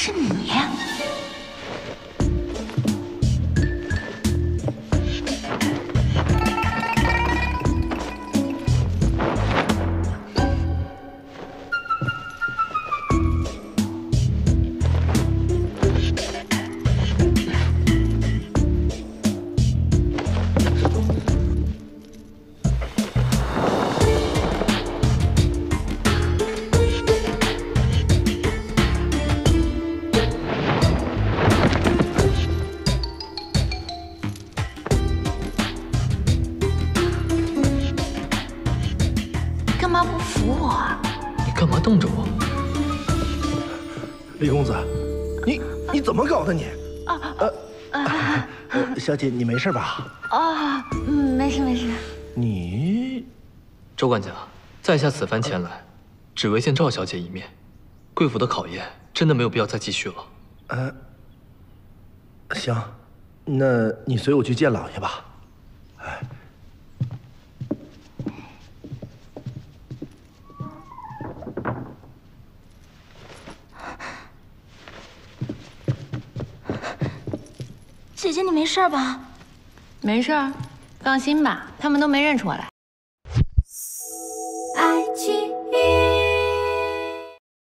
是你。嘛不扶我啊？你干嘛瞪着我？李公子，你你怎么搞的你？呃，呃小姐，你没事吧？啊，嗯，没事没事。你周管家，在下此番前来，只为见赵小姐一面。贵府的考验真的没有必要再继续了。呃，行，那你随我去见老爷吧。姐姐，你没事吧？没事，放心吧，他们都没认出我来。